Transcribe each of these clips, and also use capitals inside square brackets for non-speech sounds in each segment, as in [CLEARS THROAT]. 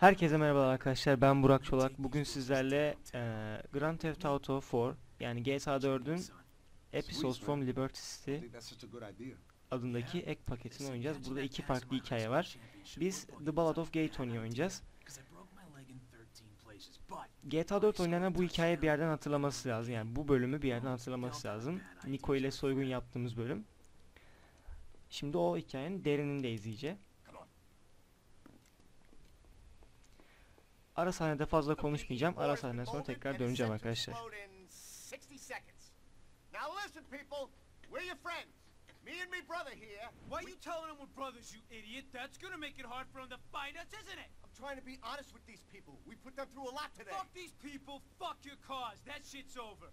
Herkese merhabalar arkadaşlar ben Burak Çolak bugün sizlerle eee Grand Theft Auto 4 yani GTA 4'ün Episodes from Liberty City adındaki ek paketini oynayacağız. Burada iki farklı hikaye var. Biz The Ballad of Gay Tony'yi oynayacağız. GTA 4 oynayanlar bu hikayeyi bir yerden hatırlaması lazım. Yani bu bölümü bir yerden hatırlaması lazım. Nico ile soygun yaptığımız bölüm. Şimdi o hikayenin derinini de izleyeceğiz. Ara sahnede fazla konuşmayacağım. Ara sahneden sonra tekrar döneceğim arkadaşlar. Now listen, people. We're your friends. Me and me brother here. Why are you telling them we're brothers, you idiot? That's gonna make it hard for them to find us, isn't it? I'm trying to be honest with these people. We put them through a lot today. Fuck these people, fuck your cause. That shit's over.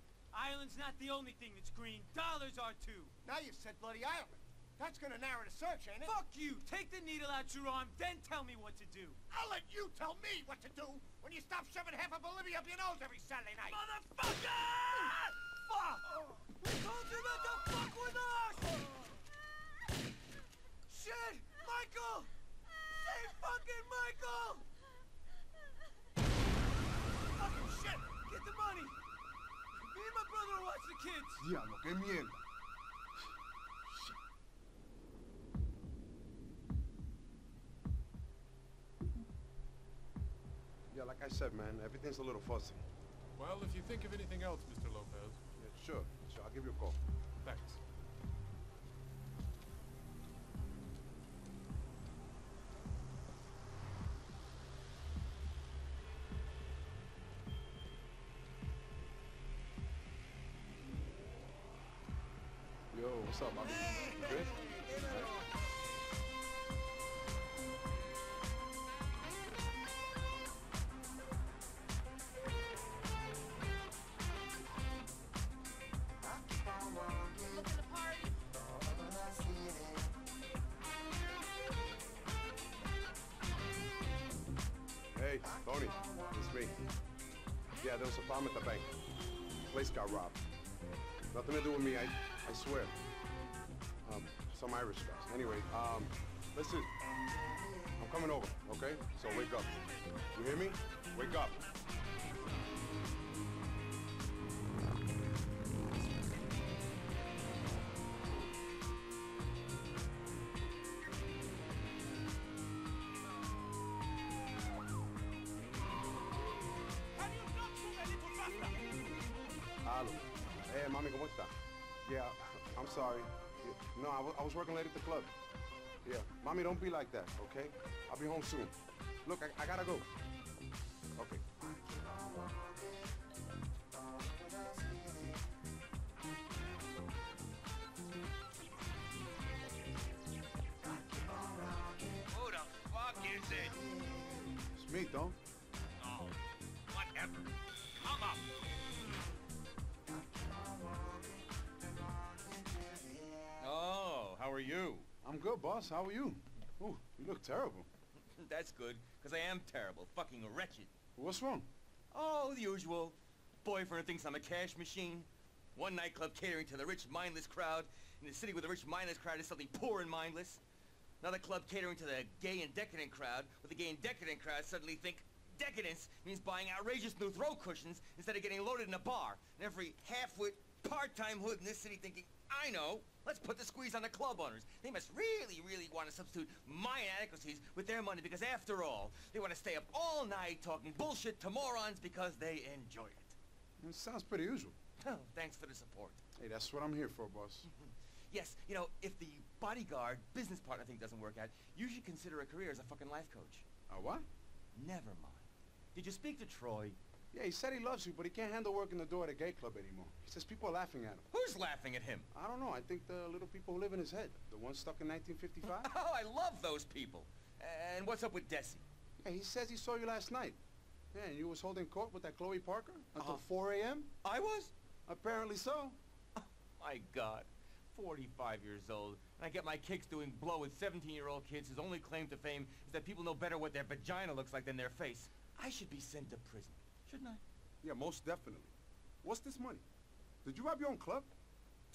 Ireland's not the only thing that's green. Dollars are too. Now you said Bloody Ireland. That's gonna narrow the search, ain't it? Fuck you. Take the needle out your arm, then tell me what to do. I'll let you tell me what to do when you stop shoving half of Bolivia up your nose every Saturday night. Motherfucker! Fuck! We told you not to fuck with us! Shit! Michael! Save fucking Michael! Fucking shit! Get the money! Me and my brother will watch the kids! Diablo, qué mierda. I said, man, everything's a little fuzzy. Well, if you think of anything else, Mr. Lopez, Yeah, sure, sure, I'll give you a call. thanks. Yo, what's up, Bobby? Good? Yeah, there was a problem at the bank. Place got robbed. Nothing to do with me, I, I swear. Um, some Irish guys. Anyway, um, listen. I'm coming over, okay? So wake up. You hear me? Wake up. Hello. Hey, mami, ¿cómo está? Yeah, I'm sorry. No, I I was working late at the club. Yeah, mommy, don't be like that, okay? I'll be home soon. Look, I, I gotta go. Okay. Who the fuck is it? It's me, though. You? I'm good, boss. How are you? Ooh, you look terrible. [LAUGHS] That's good, because I am terrible, fucking wretched. What's wrong? Oh, the usual. Boyfriend thinks I'm a cash machine. One nightclub catering to the rich, mindless crowd. In the city with the rich, mindless crowd is something poor and mindless. Another club catering to the gay and decadent crowd, with the gay and decadent crowd suddenly think decadence means buying outrageous new throw cushions instead of getting loaded in a bar. And every half-wit, part-time hood in this city thinking, I know, let's put the squeeze on the club owners. They must really, really want to substitute my inadequacies with their money because after all, they want to stay up all night talking bullshit to morons because they enjoy it. It sounds pretty usual. [LAUGHS] Oh, thanks for the support. Hey, that's what I'm here for, boss. Yes, you know, if the bodyguard business partner thing doesn't work out, you should consider a career as a fucking life coach. Uh, what? Never mind. Did you speak to Troy? Yeah, he said he loves you, but he can't handle working the door at a gay club anymore. He says people are laughing at him. Who's laughing at him? I don't know. I think the little people who live in his head. The ones stuck in 1955? [LAUGHS] Oh, I love those people. And what's up with Desi? yeah, he says he saw you last night. Yeah, and you was holding court with that Chloe Parker until Oh. 4 a.m.? I was? Apparently so. Oh, my God. 45 years old, and I get my kicks doing blow with 17-year-old kids whose only claim to fame is that people know better what their vagina looks like than their face. I should be sent to prison, shouldn't I? Yeah, most definitely. What's this money? Did you rob your own club?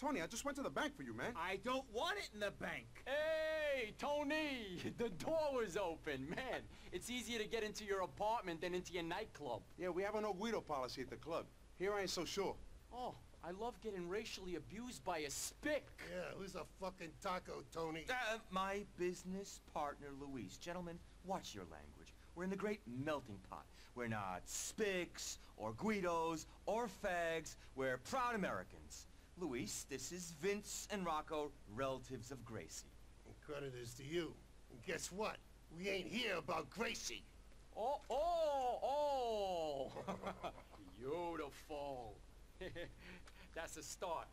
Tony, I just went to the bank for you, man. I don't want it in the bank. Hey, Hey, Tony! [LAUGHS] The door was open, man. It's easier to get into your apartment than into your nightclub. Yeah, we have an no Guido policy at the club. Here I ain't so sure. Oh, I love getting racially abused by a spick. Yeah, who's a fucking taco, Tony? Uh, my business partner, Luis. Gentlemen, watch your language. We're in the great melting pot. We're not Spicks, or Guidos, or Fags. We're proud Americans. Luis, this is Vince and Rocco, relatives of Gracie. And credit is to you. And guess what? We ain't here about Gracie. Oh, oh, oh! [LAUGHS] Beautiful. [LAUGHS] That's a start.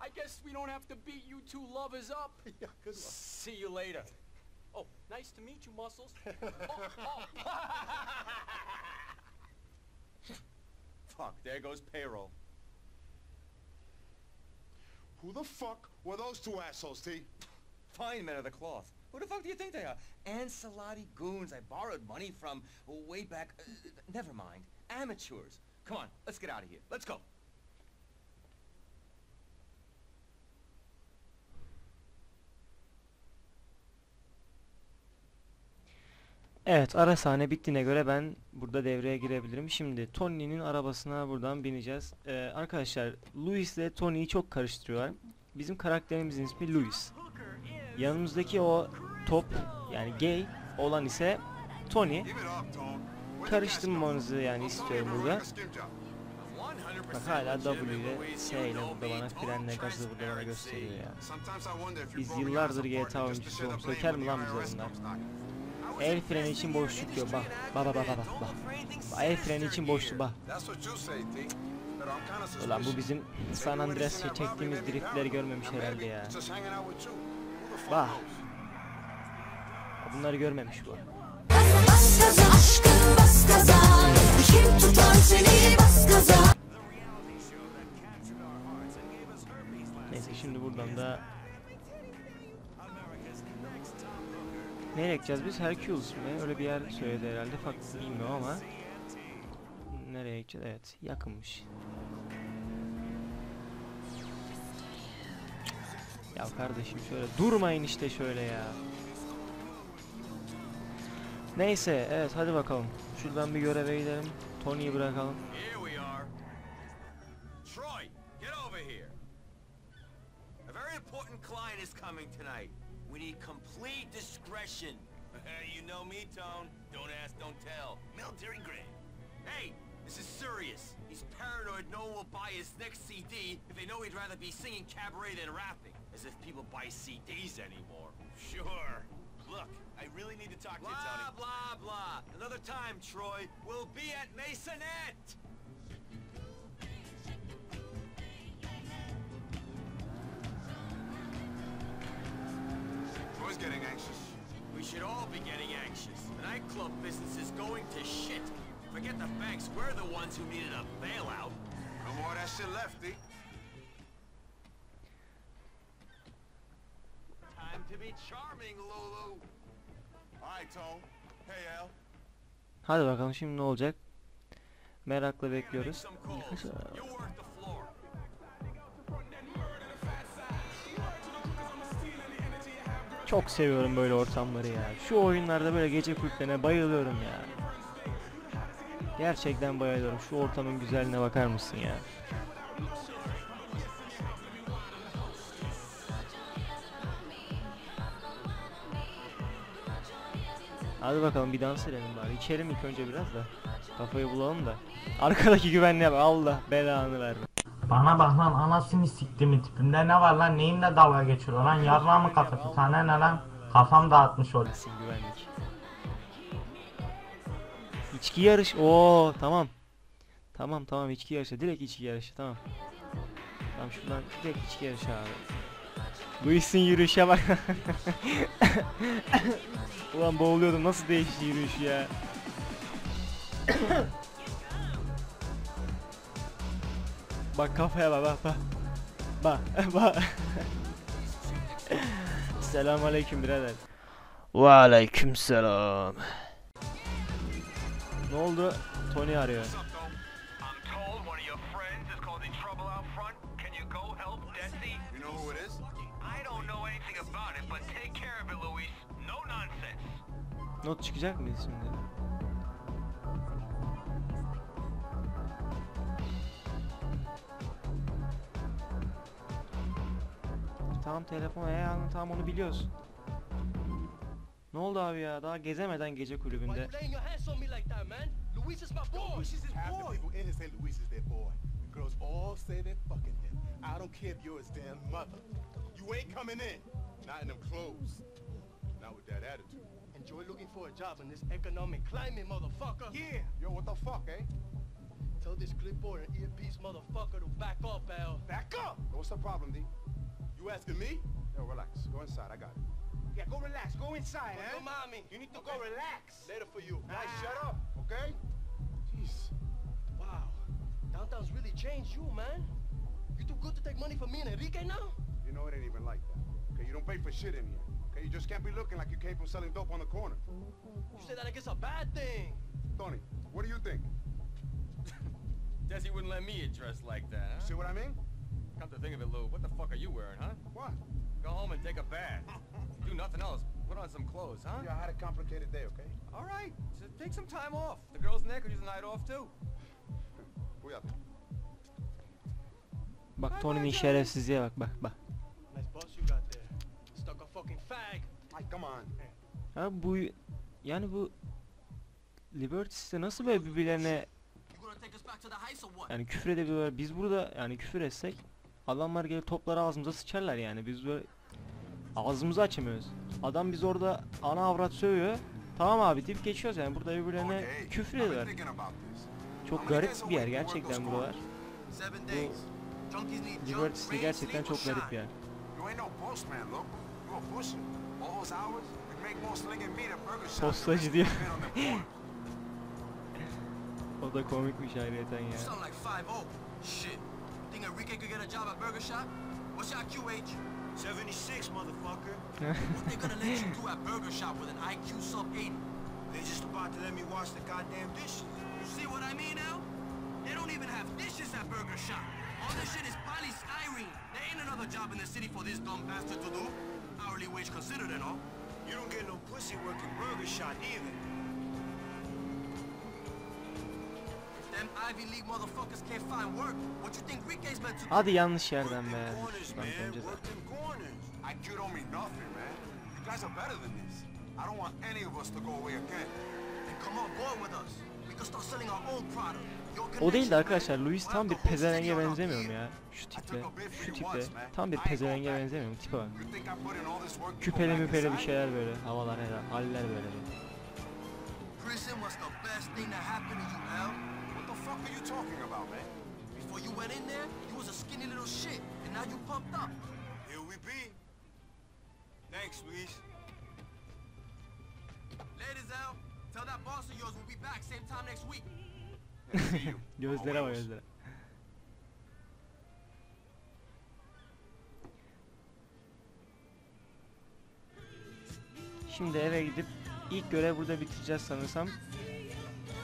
I guess we don't have to beat you two lovers up. [LAUGHS] yeah, good luck. See you later. Oh, nice to meet you, Muscles. oh, oh. Fuck, there goes payroll. Who the fuck were those two assholes, T? Fine men of the cloth. Who the fuck do you think they are? Ancelotti goons I borrowed money from way back... Uh, never mind. Amateurs. Come on, let's get out of here. Let's go. Evet ara sahne bittiğine göre ben burada devreye girebilirim. Şimdi Tony'nin arabasına buradan bineceğiz. Ee, arkadaşlar Louis ile Tony'yi çok karıştırıyorlar. Bizim karakterimizin ismi Louis. Yanımızdaki o top yani gay olan ise Tony. Karıştırmamanızı yani istiyorum burada. Bak hala W ile S ile burada bana frenle gazı burada bana gösteriyor ya. Biz yıllardır GTA oyuncusu oğlum. Söker mi lan bize bunlar? El freni için boşluk yok bak. Bak bak bak bak bak. El freni için boşluk bak. Ulan bu bizim San Andreas'ta çektiğimiz driftleri görmemiş herhalde ya. Bak. Bunları görmemiş bu. Neyse şimdi buradan da Nereye gideceğiz biz? Hercules mi? Öyle bir yer söyledi herhalde. Fakat bilmiyorum ama Nereye gideceğiz? Evet. Yakınmış. Ya kardeşim şöyle durmayın işte şöyle ya. Neyse evet hadi bakalım. Şuradan bir göreve gidelim. Tony'yi bırakalım. Troy, get over here. A very important client is coming tonight. We need complete discretion. [LAUGHS] you know me, Tone. Don't ask, don't tell. Military grade. Hey, this is serious. He's paranoid no one will buy his next CD if they know he'd rather be singing cabaret than rapping. As if people buy CDs anymore. Sure. Look, I really need to talk to you, Tony. Blah, blah, blah. Another time, Troy. We'll be at Masonette. Who's getting anxious? We should all be getting anxious. The nightclub business is going to shit. Forget the banks, we're the ones who needed a bailout. No more of that shit left, D. Time to be charming, Lulu. All right, Tone. Hey, Al. Hadi bakalım şimdi ne olacak? Merakla bekliyoruz. Çok seviyorum böyle ortamları ya. Şu oyunlarda böyle gece kulüplerine bayılıyorum ya. Gerçekten bayılıyorum. Şu ortamın güzelliğine bakar mısın ya? Hadi bakalım bir dans edelim bari. İçelim ilk önce biraz da. Kafayı bulalım da. Arkadaki güvenliğe bak. Allah belanı verme. Bana bak lan anasını siktiğimi tipimde ne var lan neyimle dalga geçiyor lan yarrağı mı kafası sana ne lan kafam dağıtmış güvenlik? İçki yarış. Oo tamam. Tamam tamam içki yarışı. Direkt içki yarışı tamam. Tamam şuradan direkt içki yarışı abi. Luis'in yürüyüşe bak. [LAUGHS] Ulan boğuluyordum. Nasıl değişti yürüyüş ya? Bak kafaya bak bak bak. Bak [LAUGHS] bak. Selamun aleyküm birader. Ve aleyküm selam. Ne oldu? Tony arıyor. I'm told one of his damn mother. You ain't coming in. Not in them clothes. Not with that attitude. Enjoy looking for a job in this economic climate, motherfucker. Yeah. Yo, what the fuck, eh? Tell this clipboard and earpiece motherfucker to back up, Al. Back up! What's the problem, D? You asking me? Yo, relax. Go inside. I got it. Yeah, go relax. Go inside, Yo, mommy. You need to go relax. Later for you. Guys, ah. shut up, okay? Jeez. Wow. Downtown's really changed you, man. You too good to take money from me and Enrique now? You know it ain't even like that. Okay, you don't pay for shit in here. Okay, you just can't be looking like you came from selling dope on the corner. You say that like it's a bad thing. Tony, what do you think? [LAUGHS] Desi wouldn't let me get dressed like that, huh? See what I mean? Come to think of it, Lou, what the fuck are you wearing, huh? What? Go home and take a bath. [LAUGHS] Do nothing else. Put on some clothes, huh? Yeah, I had a complicated day, okay? All right. So take some time off. The girls in there could use a night off too. Cuídate. Bak Tony'nin şerefsizliğe bak bak bak. Nice boss you got there. Stuck a fucking fag. Mike, come on. Ha bu yani bu Liberties'te nasıl böyle birbirlerine You gonna take us back to the heist or what? yani küfür edebiliyorlar. Biz burada yani küfür etsek adamlar gelip topları ağzımıza sıçarlar yani. Biz böyle ağzımızı açamıyoruz. Adam biz orada ana avrat sövüyor. Tamam abi deyip geçiyoruz yani burada birbirlerine küfür ediyorlar. Çok garip bir yer gerçekten buralar. Need Liberties'te gerçekten çok garip bir yer. Postacı diyor. [LAUGHS] O da komikmiş ayrıyeten ya. Think Enrique could get a job at Burger Shop? What's your QH? 76, motherfucker. [LAUGHS] what they gonna let you do at Burger Shop with an IQ sub 80? They just about to let me wash the goddamn dishes. You see what I mean now? They don't even have dishes at Burger Shop. All this shit is polystyrene. There ain't another job in the city for this dumb bastard to do. Hourly wage considered and all. You don't get no pussy working Burger Shop either. Hadi yanlış yerden be. Lan önce de. IQ don't mean nothing, man. You guys are better than this. I don't want any of us to go away again. Then come on board with us. We can start selling our own product. Your O değil de arkadaşlar. Luis tam bir pezevenge studio benzemiyor mu around ya? Şu tiple, şu tiple. Tam bir pezevenge benzemiyor mu? Tipe bak. Küpeli müpeli bir şeyler böyle. Havalar herhalde. Haller böyle. Prison was the best thing that happened to you, Al. Fuck are you talking about, man? Before you went in there, you was a skinny little shit, and now you pumped up. Here we be. Thanks, Luis. Ladies, Al, tell that boss of yours we'll be back same time next week. See you. Gözlere bak gözlere. Şimdi eve gidip ilk görev burada bitireceğiz sanırsam.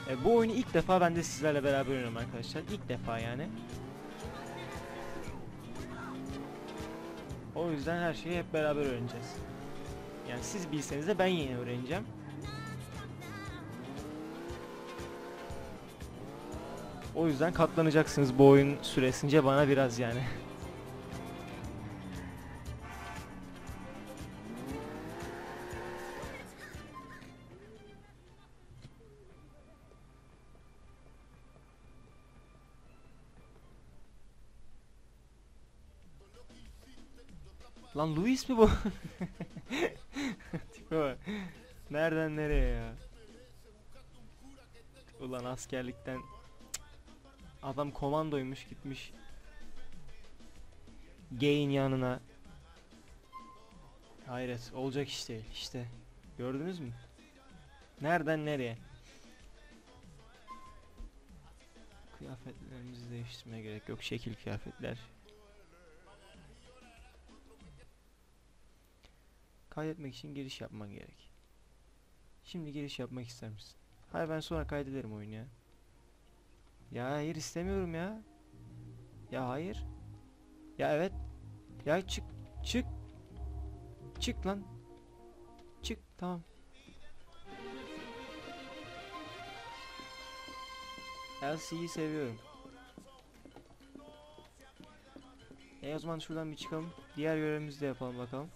E, bu oyunu ilk defa ben de sizlerle beraber oynuyorum arkadaşlar. İlk defa yani. O yüzden her şeyi hep beraber öğreneceğiz. Yani siz bilseniz de ben yeni öğreneceğim. O yüzden katlanacaksınız bu oyun süresince bana biraz yani. [LAUGHS] Lan Luis mi bu? [LAUGHS] Nereden nereye ya? Ulan askerlikten Adam komandoymuş gitmiş. Gay'in yanına. Hayret olacak iş değil işte. Gördünüz mü? Nereden nereye? Kıyafetlerimizi değiştirmeye gerek yok. Şekil kıyafetler. Kaydetmek için giriş yapman gerek. Şimdi giriş yapmak ister misin? Hayır ben sonra kaydederim oyunu ya. Ya hayır istemiyorum ya. Ya hayır. Ya evet. Ya çık. Çık. Çık lan. Çık tamam. Elsie'yi seviyorum. E o zaman şuradan bir çıkalım. Diğer görevimizi de yapalım bakalım.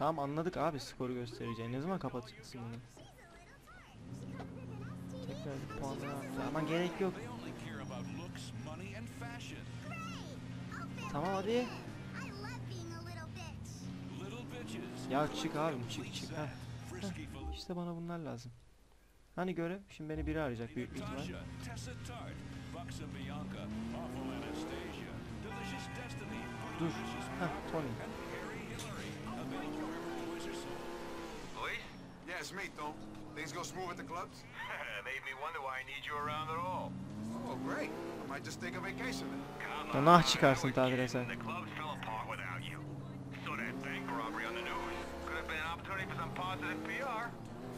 Tamam anladık abi skoru göstereceğini. Ne zaman kapatacaksın bunu? Tekrar bir. Ama gerek yok. Tamam hadi. Ya çık abim çık çık. Heh. Heh. İşte bana bunlar lazım. Hani görev? Şimdi beni biri arayacak büyük bir ihtimal. Dur. Heh Tony. İt's me, Tom. Things go smooth at the clubs? [LAUGHS] Made me wonder why I need you around at all. Oh, great. I might just take a vacation then. Come on, çıkarsın kidding. sen. The clubs fell apart without you. Saw that bank robbery on the news. Could have been an opportunity for some positive PR.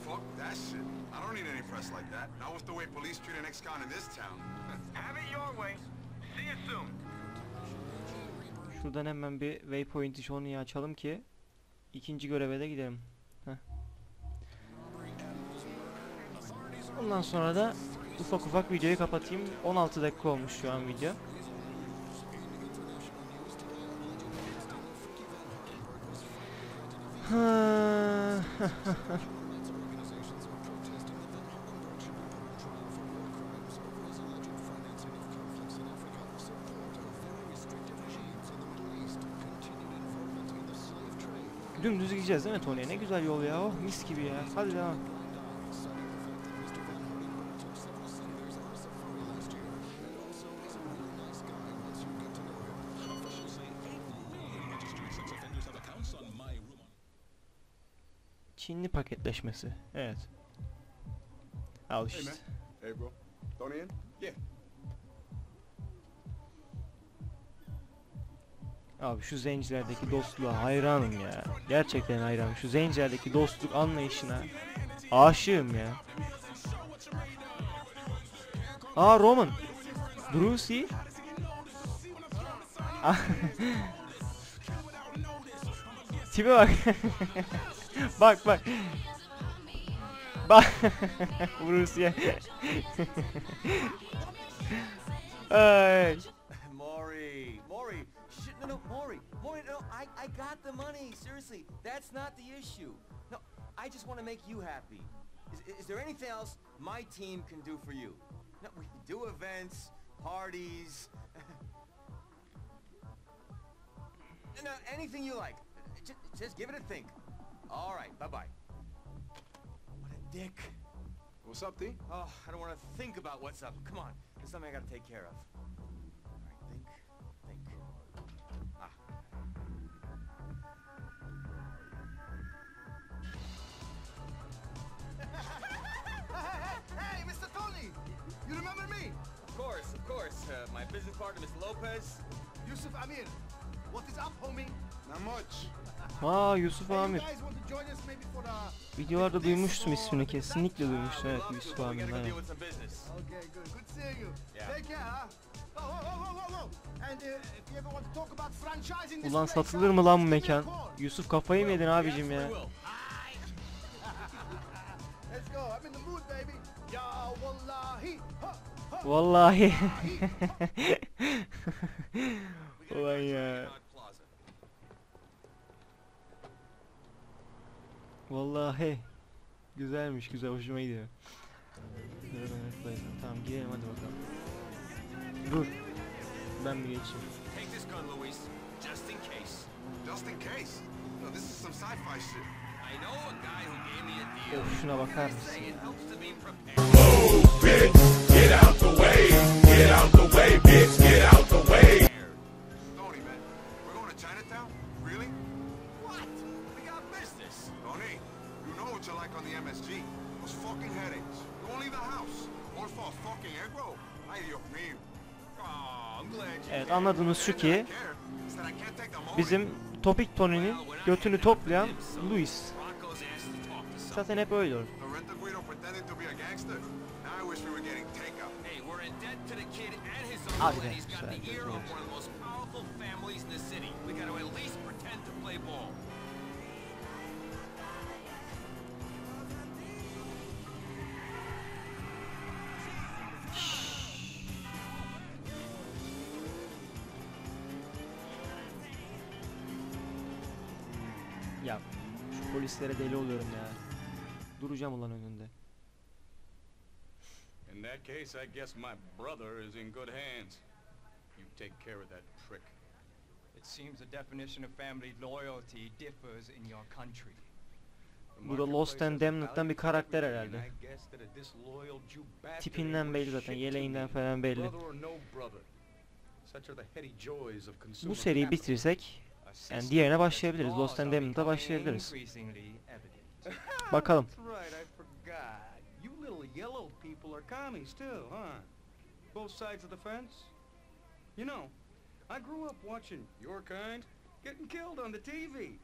Fuck that shit. I don't need any press like that. Not with the way police treat an ex-con in this town. [LAUGHS] Have it your way. See you soon. Şuradan hemen bir waypoint işi açalım ki ikinci göreve de gidelim. Heh. Ondan sonra da ufak ufak videoyu kapatayım. 16 dakika olmuş şu an video. Dümdüz gideceğiz değil mi Tony'ye? Ne güzel yol ya. Oh mis gibi ya. Hadi devam. Paketleşmesi. Evet. Al işte. Hey, bro. Tony in? Yeah. Abi şu zencilerdeki dostluğa hayranım ya. Gerçekten hayranım. Şu zencilerdeki dostluk anlayışına aşığım ya. Aa Roman. Brucey. [LAUGHS] Tipe bak. [LAUGHS] bak bak. Bak. [LAUGHS] Brucey. [LAUGHS] Ay. Maury, Maury, shit, no, no, Maury, Maury, no, I, I got the money. Seriously, that's not the issue. No, I just want to make you happy. Is, is there anything else my team can do for you? No, we do events, parties. [LAUGHS] no, anything you like. Just, just give it a think. All right, bye-bye. What a dick. What's up, D? Oh, I don't want to think about what's up. Come on, there's something I gotta take care of. All right, think, think. Ah. [LAUGHS] Hey, Mr. Tony! You remember me? Of course, of course. Uh, my business partner, Mr. Lopez. Yusuf Amir. What is up, homie? Aa Yusuf Amir. Videolarda duymuştum ismini kesinlikle duymuştum. evet Yusuf Amir. evet. Ulan satılır mı lan bu mekan? Yusuf kafayı mı yedin abicim ya? Yes, we will. [LAUGHS] Let's go. I'm in the mood, baby. Ya wallahi. Ha, ha. Vallahi. We gotta Ulan go to ya. Promenade Plaza. Vallahi. Güzelmiş güzel hoşuma gidiyor. Tamam girelim hadi bakalım. Dur. Ben bir geçeyim. Take this gun, Luis, just in case. Just in case. No, this is some sci-fi shit. I know a guy who gave me a deal. Of şuna bakar mısın? The moment. bizim Topik Tony'nin götünü toplayan Luis. Zaten hep öyle olur. The rent-a-guido pretending to polislere deli oluyorum ya. Duracağım ulan önünde. In that case, I guess my brother is in good hands. You take care of that prick. It seems the definition of family loyalty differs in your country. Bu da Lost and Damned'dan bir karakter herhalde. Tipinden belli zaten, yeleğinden falan belli. Bu seriyi bitirirsek yani diğerine başlayabiliriz. Lost and Damned'a başlayabiliriz. Bakalım. That's right, I forgot. You little yellow people are commies too, huh? Both sides of the fence? You know, I grew up watching your kind getting killed on the TV.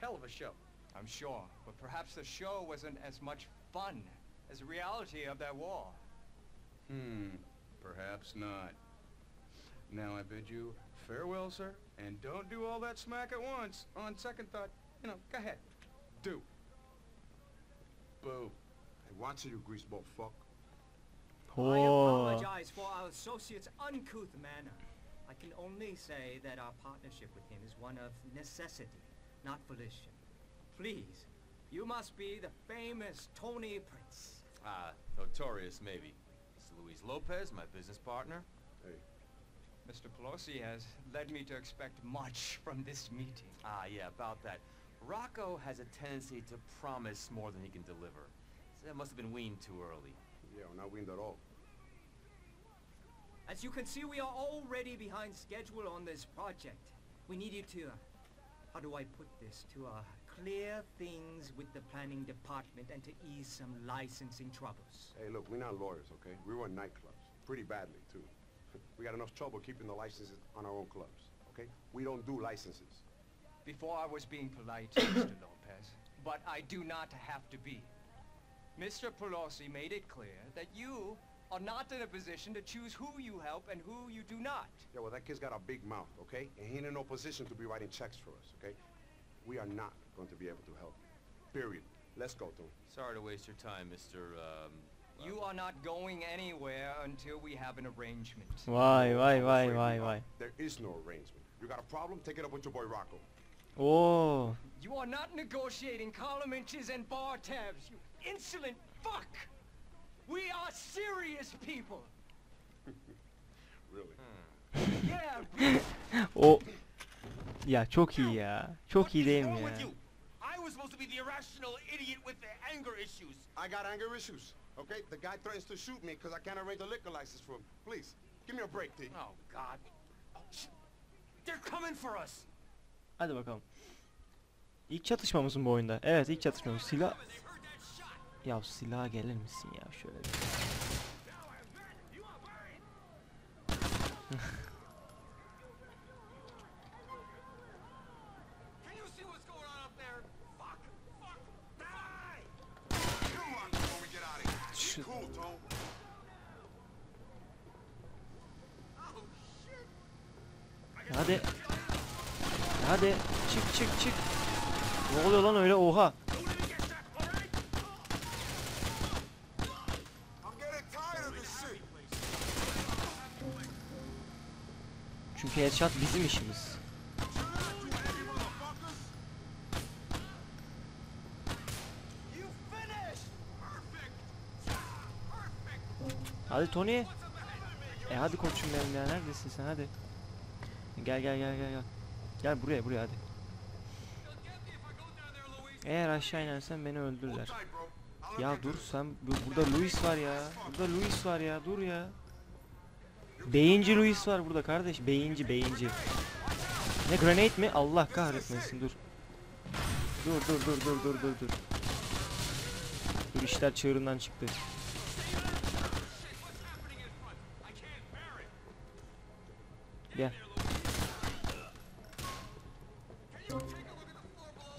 Hell of a show. I'm sure, but perhaps the show wasn't as much fun as the reality of that war. Hmm, perhaps not. Now I bid you farewell, sir, and don't do all that smack at once. On second thought, you know, go ahead. Do. Boo. Hey, watch it, you greaseball fuck. I apologize for our associate's uncouth manner. I can only say that our partnership with him is one of necessity, not volition. Please, you must be the famous Tony Prince. Ah, notorious maybe. It's Luis Lopez, my business partner. Mr. Pelosi has led me to expect much from this meeting. Ah, yeah, about that. Rocco has a tendency to promise more than he can deliver. So that must have been weaned too early. Yeah, well, not weaned at all. As you can see, we are already behind schedule on this project. We need you to, uh, how do I put this, to uh, clear things with the planning department and to ease some licensing troubles. Hey, look, we're not lawyers, okay? We run nightclubs. Pretty badly, too. We got enough trouble keeping the licenses on our own clubs, okay? We don't do licenses. Before I was being polite, [COUGHS] Mr. Lopez, but I do not have to be. Mr. Pelosi made it clear that you are not in a position to choose who you help and who you do not. Yeah, well, that kid's got a big mouth, okay? And he ain't in no position to be writing checks for us, okay? We are not going to be able to help you. Period. Let's go, Tony. Sorry to waste your time, Mr. Um, You are not going anywhere until we have an arrangement. Vay vay I'm vay afraid vay vay. There is no arrangement. You got a problem? Take it up with your boy Rocco. Oo. You are not negotiating column inches and bar tabs, you insolent fuck! We are serious people! [LAUGHS] Really? Yeah, O ya çok iyi ya. Çok iyi değil mi ya? I was supposed to be the irrational idiot with the anger issues. I got anger issues, okay? The guy threatens to shoot me because I can't arrange a liquor license for him. Please, give me a break, T. Oh, God. Oh, They're coming for us. Hadi bakalım. İlk çatışmamız mı bu oyunda? Evet ilk çatışmamız. Silah... Ya silaha gelir misin ya şöyle bir. [LAUGHS] çık çık. Ne oluyor lan öyle oha. Çünkü headshot bizim işimiz. Hadi Tony. E hadi koçum benim ya neredesin sen hadi. Gel gel gel gel gel. Gel buraya buraya hadi. Eğer aşağı inersen beni öldürürler. Ya dur sen bu- burada Luis var ya. Burada Luis var ya dur ya. Beyinci Luis var burada kardeş. Beyinci beyinci. Ne grenade mi? Allah kahretmesin dur. Dur dur dur dur dur dur dur. Dur işler çığırından çıktı. Gel.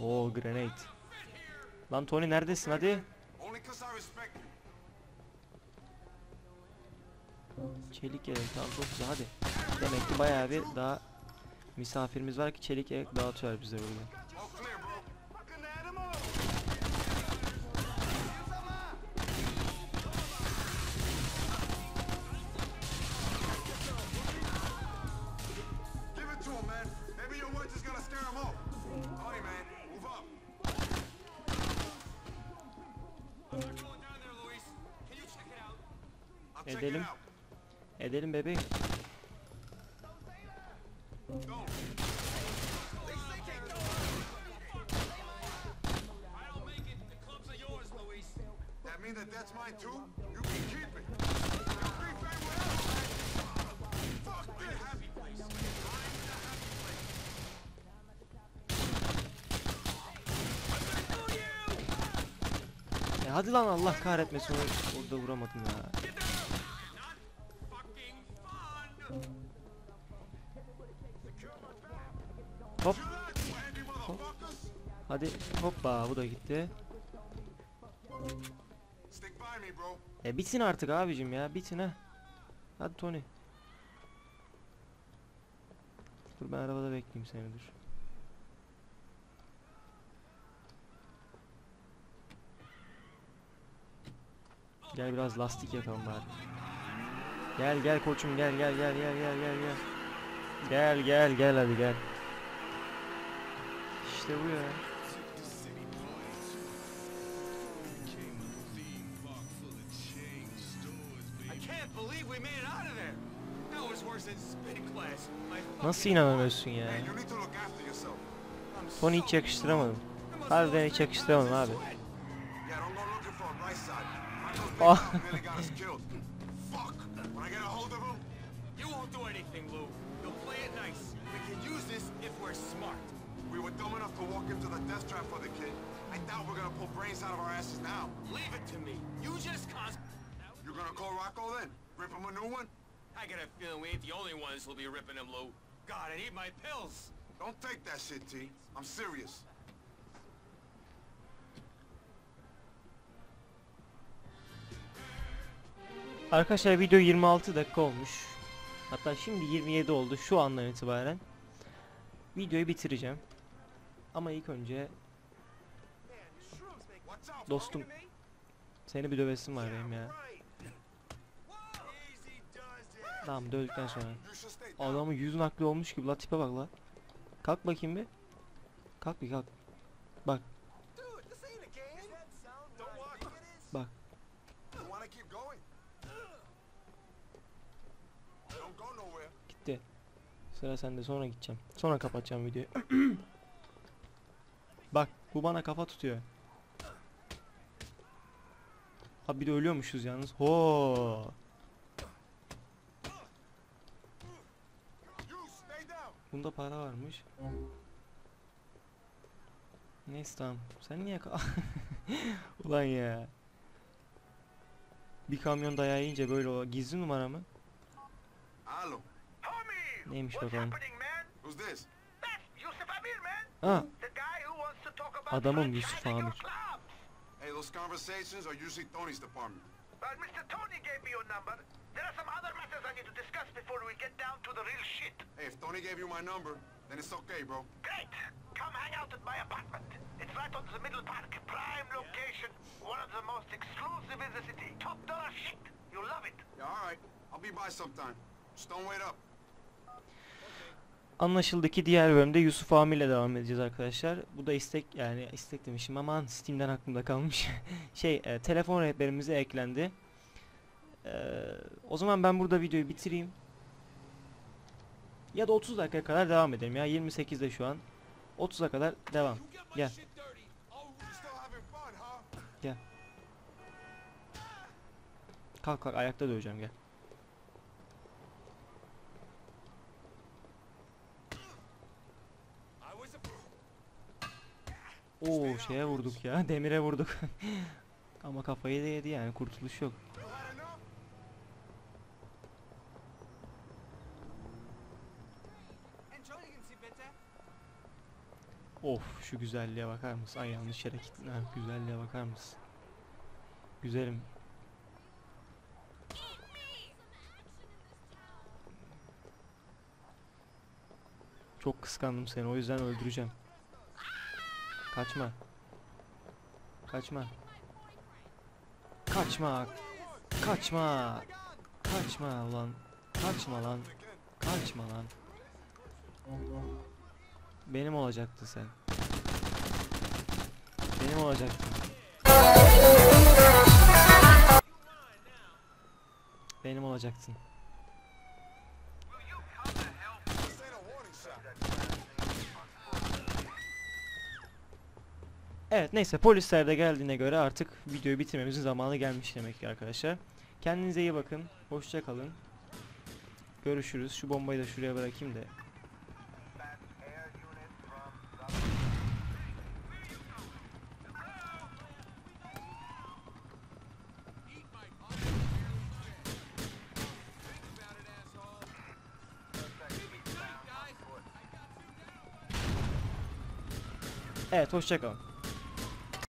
Oo grenade. Lan Tony neredesin hadi? Çelik yelek tamam çok güzel hadi. Demek ki bayağı bir daha misafirimiz var ki çelik yelek dağıtıyor bize burada. Maybe your words is gonna scare him off. Tony, man, the happy place. E hadi lan Allah kahretmesin orada vuramadım ya. Hadi hoppa bu da gitti. E bitsin artık abicim ya bitin ha. Hadi Tony. Dur ben arabada bekleyeyim seni dur. Gel biraz lastik yakalım bari. Gel gel koçum gel gel gel gel gel gel gel. Gel gel gel hadi gel. İşte bu ya. Of our asses now. Leave it to me. You just cons... You're gonna call Rocco then? Rip him a new one? I got a feeling we ain't the only ones who'll be ripping him, Lou. God, I need my pills. Don't take that shit, T. I'm serious. Arkadaşlar video 26 dakika olmuş. Hatta şimdi 27 oldu şu andan itibaren. Videoyu bitireceğim. Ama ilk önce dostum seni bir dövesim var benim ya. Tamam dövdükten sonra. Adamın yüz nakli olmuş gibi la tipe bak la. Kalk bakayım bir. Kalk bir kalk. Bak bak. Gitti. Sıra sende sonra gideceğim. Sonra kapatacağım videoyu. [CLEARS THROAT] Bak bu bana kafa tutuyor. Abi bir de ölüyormuşuz yalnız. Ho. You stay down. Bunda para varmış. Neyse tamam. Sen niye [LAUGHS] Ulan ya. Bir kamyon dayağı yiyince böyle o gizli numara mı? Alo. Neymiş bakalım. Who's this? Ha. Adamım Yusuf Amir. Hey, those conversations are usually Tony's department. Well, Mr. Tony gave me your number. There are some other matters I need to discuss before we get down to the real shit. Hey, if Tony gave you my number, then it's okay, bro. Great! Come hang out at my apartment. It's right on the middle park. Prime location. One of the most exclusive in the city. Top dollar shit. You'll love it. Yeah, all right. I'll be by sometime. Just don't wait up. Anlaşıldı ki diğer bölümde Yusuf Amir ile devam edeceğiz arkadaşlar. Bu da istek yani istek demişim aman Steam'den aklımda kalmış. [LAUGHS] şey e, telefon rehberimize eklendi. E, o zaman ben burada videoyu bitireyim. Ya da 30 dakika kadar devam edelim ya 28'de şu an. 30'a kadar devam. Gel. Gel. Kalk kalk ayakta döveceğim gel. Oo şeye vurduk ya [LAUGHS] demire vurduk. [LAUGHS] Ama kafayı da yedi yani kurtuluş yok. Of şu güzelliğe bakar mısın? Ay yanlış yere gittin. Ha, güzelliğe bakar mısın? Güzelim. Çok kıskandım seni o yüzden öldüreceğim. Kaçma. Kaçma. Kaçma. Kaçma. Kaçma lan. Kaçma lan. Kaçma lan. Allah. Benim olacaktı sen. Benim olacaktın. Benim olacaktın. Evet neyse polisler de geldiğine göre artık videoyu bitirmemizin zamanı gelmiş demek ki arkadaşlar. Kendinize iyi bakın. Hoşça kalın. Görüşürüz. Şu bombayı da şuraya bırakayım da. Evet hoşça kalın.